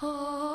Oh.